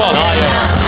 Come on.